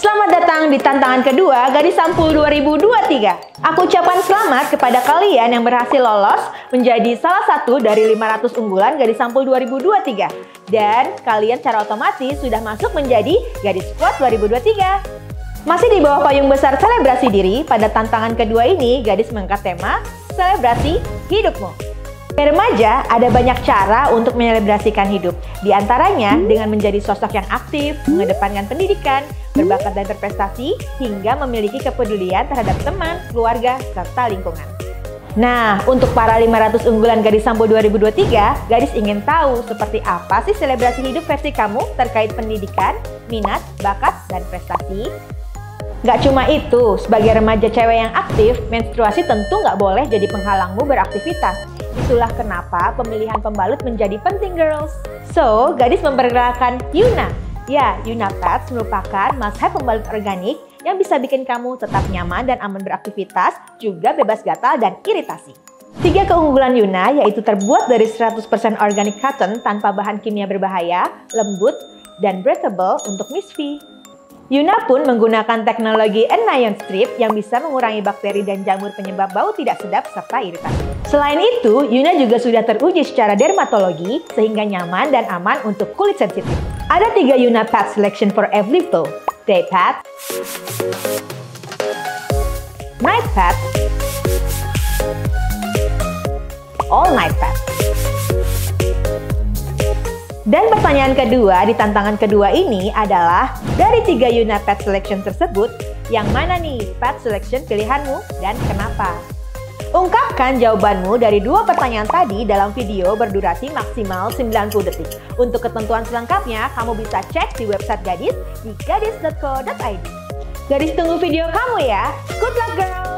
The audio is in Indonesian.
Selamat datang di tantangan kedua Gadis Sampul 2023. Aku ucapkan selamat kepada kalian yang berhasil lolos menjadi salah satu dari 500 unggulan Gadis Sampul 2023. Dan kalian secara otomatis sudah masuk menjadi Gadis Squad 2023. Masih di bawah payung besar selebrasi diri, pada tantangan kedua ini Gadis mengangkat tema Selebrasi Hidupmu. Remaja ada banyak cara untuk menyelebrasikan hidup. Di antaranya dengan menjadi sosok yang aktif, mengedepankan pendidikan, berbakat dan berprestasi, hingga memiliki kepedulian terhadap teman, keluarga, serta lingkungan. Nah, untuk para 500 unggulan Gadis Sambo 2023, Gadis ingin tahu seperti apa sih selebrasi hidup versi kamu terkait pendidikan, minat, bakat, dan prestasi? Gak cuma itu, sebagai remaja cewek yang aktif, menstruasi tentu gak boleh jadi penghalangmu beraktivitas. Itulah kenapa pemilihan pembalut menjadi penting girls. So, gadis memperkenalkan Yuna. Ya, Yuna Pads merupakan must-have pembalut organik yang bisa bikin kamu tetap nyaman dan aman beraktivitas, juga bebas gatal dan iritasi. Tiga keunggulan Yuna yaitu terbuat dari 100% organic cotton tanpa bahan kimia berbahaya, lembut, dan breathable untuk Miss V. Yuna pun menggunakan teknologi anion strip yang bisa mengurangi bakteri dan jamur penyebab bau tidak sedap serta iritasi. Selain itu, Yuna juga sudah teruji secara dermatologi sehingga nyaman dan aman untuk kulit sensitif. Ada tiga Yuna Pad Selection for every flow. Day Pad, Night Pad, All Night Pad. Pertanyaan kedua di tantangan kedua ini adalah dari tiga unit pet selection tersebut, yang mana nih pet selection pilihanmu dan kenapa? Ungkapkan jawabanmu dari dua pertanyaan tadi dalam video berdurasi maksimal 90 detik. Untuk ketentuan selengkapnya, kamu bisa cek di website Gadis di gadis.co.id. Gadis tunggu video kamu ya. Good luck girls!